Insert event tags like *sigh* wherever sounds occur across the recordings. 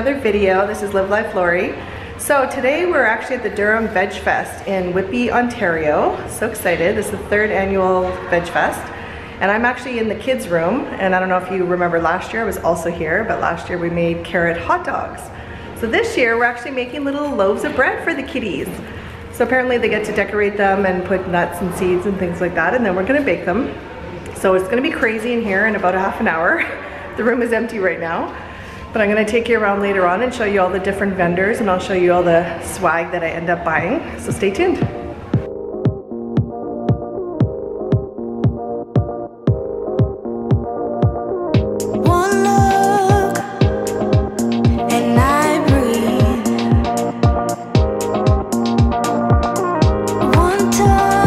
another video. This is Live Life Lori. So today we're actually at the Durham Veg Fest in Whitby, Ontario. So excited, this is the third annual Veg Fest. And I'm actually in the kids room, and I don't know if you remember last year, I was also here, but last year we made carrot hot dogs. So this year we're actually making little loaves of bread for the kiddies. So apparently they get to decorate them and put nuts and seeds and things like that, and then we're gonna bake them. So it's gonna be crazy in here in about a half an hour. *laughs* the room is empty right now. But I'm gonna take you around later on and show you all the different vendors and I'll show you all the swag that I end up buying. So stay tuned. So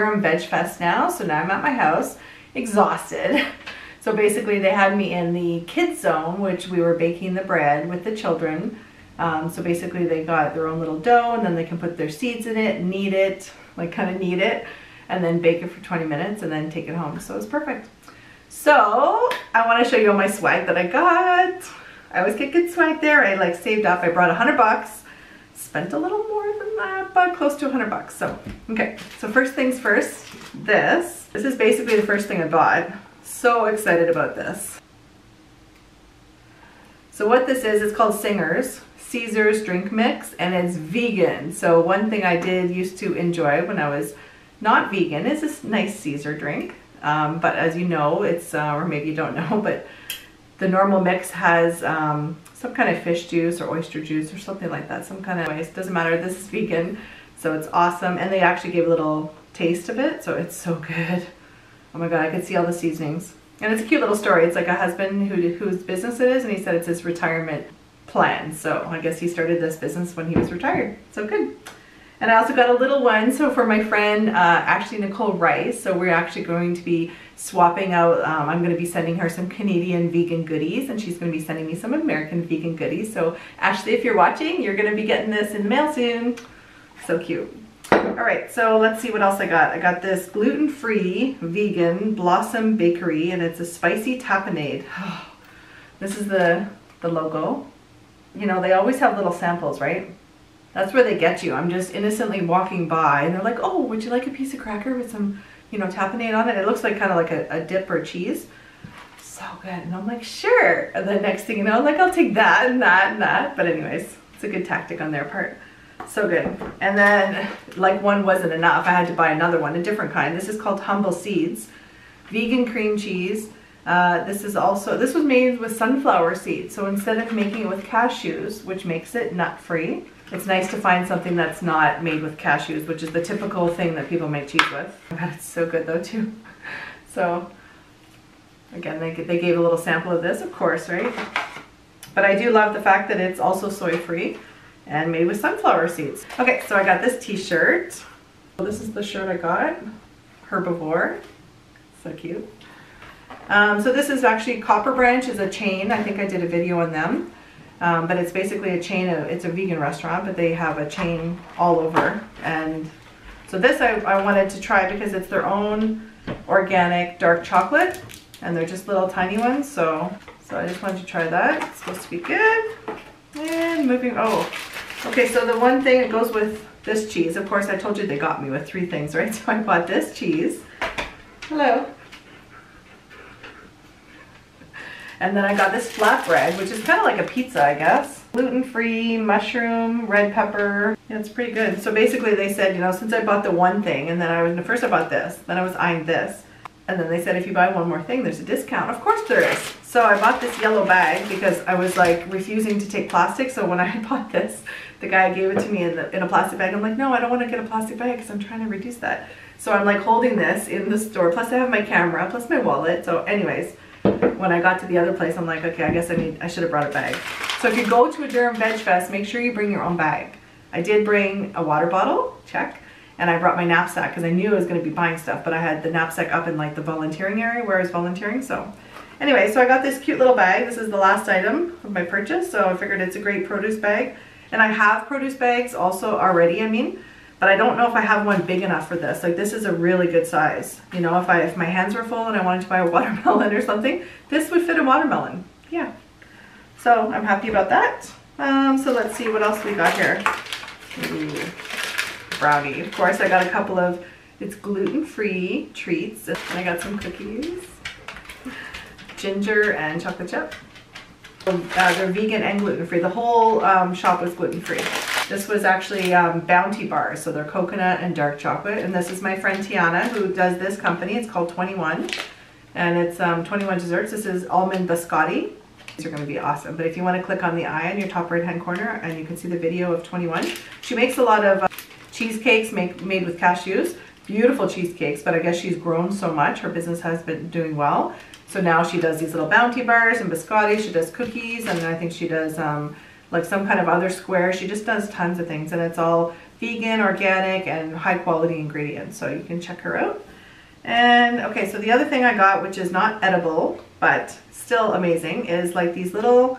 Durham Veg Fest now. So now I'm at my house, exhausted. *laughs* So basically they had me in the kids zone, which we were baking the bread with the children. Um, so basically they got their own little dough and then they can put their seeds in it, knead it, like kind of knead it, and then bake it for 20 minutes and then take it home. So it's perfect. So I want to show you all my swag that I got. I always get good swag there. I like saved up. I brought a hundred bucks spent a little more than that, but close to 100 bucks. So, okay. So first things first, this. This is basically the first thing I bought. So excited about this. So what this is, it's called Singers. Caesar's drink mix and it's vegan. So one thing I did used to enjoy when I was not vegan is this nice Caesar drink. Um, but as you know, it's, uh, or maybe you don't *laughs* know, but the normal mix has um, some kind of fish juice or oyster juice or something like that. Some kind of waste. Doesn't matter. This is vegan. So it's awesome. And they actually gave a little taste of it. So it's so *laughs* good. Oh my God, I could see all the seasonings. And it's a cute little story. It's like a husband who, whose business it is. And he said it's his retirement plan. So I guess he started this business when he was retired. So good. And I also got a little one. So for my friend, uh, Ashley Nicole Rice. So we're actually going to be swapping out. Um, I'm going to be sending her some Canadian vegan goodies and she's going to be sending me some American vegan goodies. So Ashley, if you're watching, you're going to be getting this in the mail soon. So cute. All right, so let's see what else I got. I got this gluten-free vegan Blossom Bakery and it's a spicy tapenade. *sighs* this is the, the logo. You know, they always have little samples, right? That's where they get you. I'm just innocently walking by and they're like, oh, would you like a piece of cracker with some you know, tapenade on it. It looks like kind of like a, a dip or cheese. So good. And I'm like, sure. And the next thing you know, I'm like, I'll take that and that and that. But anyways, it's a good tactic on their part. So good. And then like one wasn't enough. I had to buy another one, a different kind. This is called Humble Seedz. Vegan cream cheese. Uh, this is also, this was made with sunflower seeds. So instead of making it with cashews, which makes it nut free, it's nice to find something that's not made with cashews, which is the typical thing that people make cheese with. *laughs* But it's so good though too. *laughs* So again, they, they gave a little sample of this, of course, right? But I do love the fact that it's also soy free and made with sunflower seeds. Okay, so I got this t-shirt. This is the shirt I got, Herbivore. So cute. Um, so this is actually Copper Branch is a chain. I think I did a video on them. Um, but it's basically a chain of, it's a vegan restaurant, but they have a chain all over. And so this I, I wanted to try because it's their own organic dark chocolate and they're just little tiny ones. So, so I just wanted to try that. It's supposed to be good. And moving, oh, okay. So the one thing that goes with this cheese, of course I told you they got me with three things, right? *laughs* So I bought this cheese. Hello. And then I got this flatbread, which is kind of like a pizza, I guess. Gluten-free, mushroom, red pepper. Yeah, it's pretty good. So basically they said, you know, since I bought the one thing, and then I was, first I bought this, then I was eyeing this. And then they said, if you buy one more thing, there's a discount. Of course there is. So I bought this yellow bag because I was like refusing to take plastic. So when *laughs* I bought this, the guy gave it to me in, the, in a plastic bag. I'm like, no, I don't want to get a plastic bag because I'm trying to reduce that. So I'm like holding this in the store. Plus I have my camera, plus my wallet. So anyways, when I got to the other place, I'm like, okay, I guess I need, I should have brought a bag. So if you go to a Durham Veg Fest, make sure you bring your own bag. I did bring a water bottle, check, and I brought my knapsack because I knew I was going to be buying stuff, but I had the knapsack up in like the volunteering area where I was volunteering, so. Anyway, so I got this cute little bag. This is the last item of my purchase, so I figured it's a great produce bag. And I have produce bags also already, I mean, but I don't know if I have one big enough for this. Like this is a really good size. You know, if I if my hands were full and I wanted to buy a *laughs* watermelon or something, this would fit a watermelon. Yeah. So I'm happy about that. Um, so let's see what else we got here. Ooh, brownie. Of course, I got a couple of, it's gluten-free treats. And I got some cookies. Ginger and chocolate chip. Uh, they're vegan and gluten-free. The whole um, shop was gluten-free. This was actually um, Bounty Bars, so they're coconut and dark chocolate. And this is my friend Tiana who does this company. It's called 21. And it's um, 21 Desserts. This is almond biscotti. These are going to be awesome. But if you want to click on the eye on your top right hand corner and you can see the video of 21. She makes a lot of uh, cheesecakes make, made with cashews. Beautiful cheesecakes, but I guess she's grown so much. Her business has been doing well. So now she does these little bounty bars and biscotti. She does cookies and I think she does um, like some kind of other square. She just does tons of things and it's all vegan, organic, and high quality ingredients. So you can check her out. And okay, so the other thing I got, which is not edible, but still amazing, is like these little,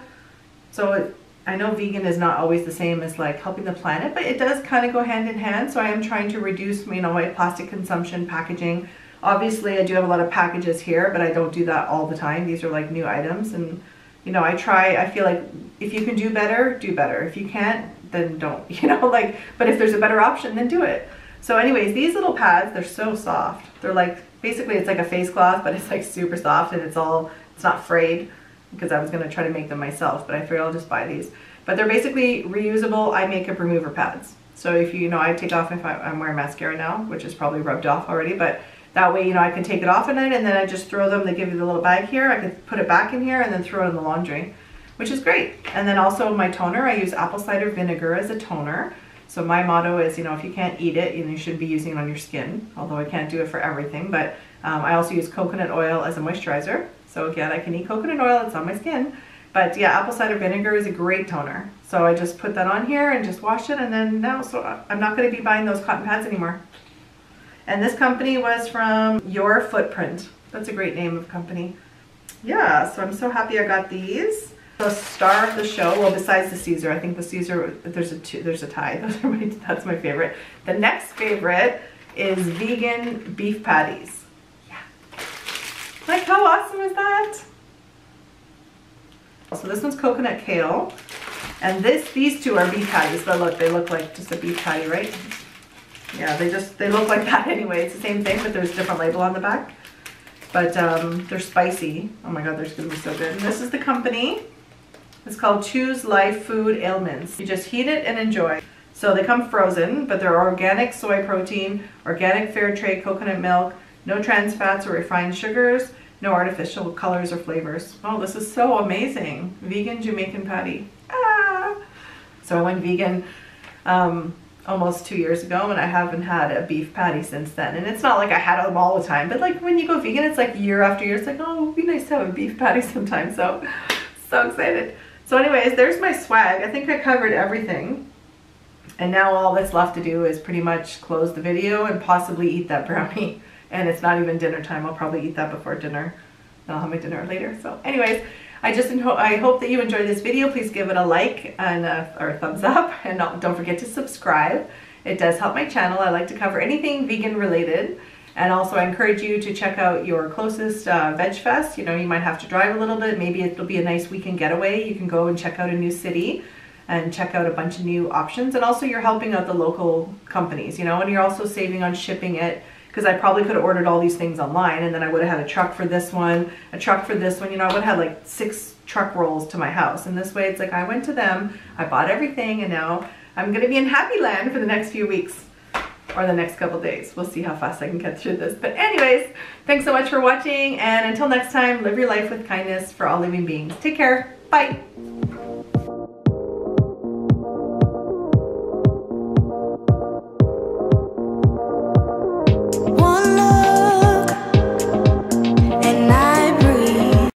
so it, I know vegan is not always the same as like helping the planet, but it does kind of go hand in hand. So I am trying to reduce, you know, my plastic consumption, packaging. Obviously I do have a lot of packages here, but I don't do that all the time. These are like new items and you know, I try, I feel like if you can do better, do better. If you can't, then don't, *laughs* you know, like, but if there's a better option, then do it. So anyways, these little pads, they're so soft. They're like, basically it's like a face cloth, but it's like super soft and it's all, it's not frayed because I was going to try to make them myself, but I figured I'll just buy these. But they're basically reusable eye makeup remover pads. So if you, you know, I take off if I, I'm wearing mascara now, which is probably rubbed off already, but that way, you know, I can take it off at night and then I just throw them. They give you the little bag here. I can put it back in here and then throw it in the laundry, which is great. And then also my toner, I use apple cider vinegar as a toner. So my motto is, you know, if you can't eat it, you, know, you should be using it on your skin, although I can't do it for everything. But um, I also use coconut oil as a moisturizer. So again, I can eat coconut oil, it's on my skin. But yeah, apple cider vinegar is a great toner. So I just put that on here and just wash it and then now, so I'm not gonna be buying those cotton pads anymore. And this company was from Your Footprint. That's a great name of company. Yeah, so I'm so happy I got these. The star of the show, well besides the Caesar, I think the Caesar, there's a two, there's a tie. *laughs* That's my favorite. The next favorite is vegan beef patties. Yeah. Like how awesome is that? So this one's coconut kale. And this, these two are beef patties, but look, they look like just a beef patty, right? Yeah, they just, they look like *laughs* that anyway. It's the same thing, but there's a different label on the back. But um, they're spicy. Oh my God, they're gonna be so good. And this is the company. It's called Choose Life Food Ailments. You just heat it and enjoy. So they come frozen, but they're organic soy protein, organic fair trade coconut milk, no trans fats or refined sugars, no artificial colors or flavors. Oh, this is so amazing. Vegan Jamaican patty. Ah! So I went vegan um, almost two years ago and I haven't had a beef patty since then. And it's not like I had them all the time, but like when you go vegan, it's like year after year. It's like, oh, it would be nice to have a beef patty *laughs* sometime. So, so excited. So anyways, there's my swag. I think I covered everything. And now all that's left to do is pretty much close the video and possibly eat that *laughs* brownie. And it's not even dinner time. I'll probably eat that before dinner. I'll have my dinner later. So anyways, I just I hope that you enjoyed this video. Please give it a like and a, or a thumbs up. And don't forget to subscribe. It does help my channel. I like to cover anything vegan related. And also I encourage you to check out your closest uh, Veg Fest. You know, you might have to drive a little bit. Maybe it'll be a nice weekend getaway. You can go and check out a new city and check out a bunch of new options. And also you're helping out the local companies, you know, and you're also saving on shipping it because I probably could have ordered all these things online and then I would have had a truck for this one, a truck for this one, you know, I would have had like six truck rolls to my house. And this way it's like I went to them, I bought everything and now I'm gonna be in Happy Land for the next few weeks or the next couple days. We'll see how fast I can get through this. But anyways, thanks so much for watching and until next time, live your life with kindness for all living beings. Take care, bye.